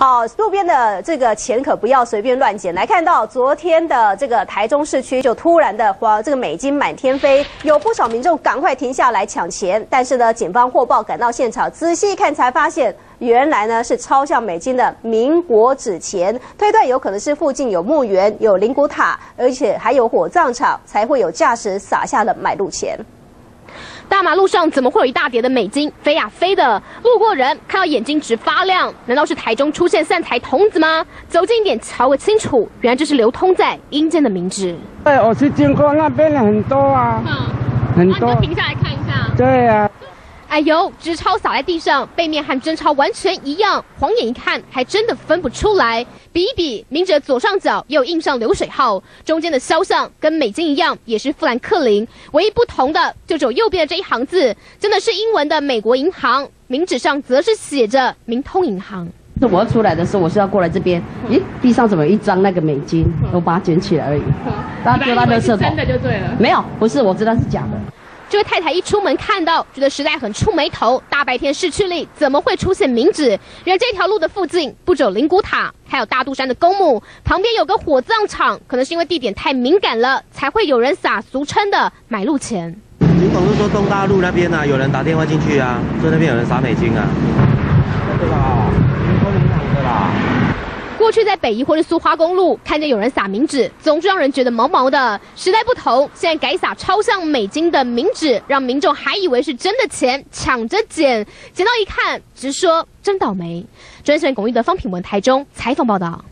好，路边的这个钱可不要随便乱捡。来看到昨天的这个台中市区，就突然的花这个美金满天飞，有不少民众赶快停下来抢钱。但是呢，警方获报赶到现场，仔细一看才发现，原来呢是超像美金的民国纸钱，推断有可能是附近有墓园、有灵骨塔，而且还有火葬场，才会有驾驶撒下了买路钱。大马路上怎么会有一大叠的美金飞呀飞的？路过人看到眼睛直发亮，难道是台中出现散财童子吗？走近一点瞧个清楚，原来这是流通在阴间的冥纸。对，我去经过那边很多啊，很多。停下来看一下。对呀。哎呦，纸钞洒在地上，背面和真钞完全一样，晃眼一看还真的分不出来。比一比，明者左上角也有印上流水号，中间的肖像跟美金一样，也是富兰克林，唯一不同的就只有右边的这一行字，真的是英文的美国银行，明纸上则是写着明通银行。那我要出来的时候，我是要过来这边，咦，地上怎么有一张那个美金？我把它捡起来而已，然后丢到垃圾桶。真的就对了。没有，不是，我知道是假的。这位太太一出门看到，觉得实在很触眉头。大白天市区里怎么会出现冥纸？原来这条路的附近不只有灵骨塔，还有大肚山的公墓，旁边有个火葬场。可能是因为地点太敏感了，才会有人撒俗称的买路钱。你总是说东大路那边呢，有人打电话进去啊，说那边有人撒美金啊？对吧？说银行的啦。过去在北宜或者苏花公路看见有人撒冥纸，总是让人觉得毛毛的。时代不同，现在改撒超像美金的冥纸，让民众还以为是真的钱，抢着捡，捡到一看，直说真倒霉。专线公益的方品文台中采访报道。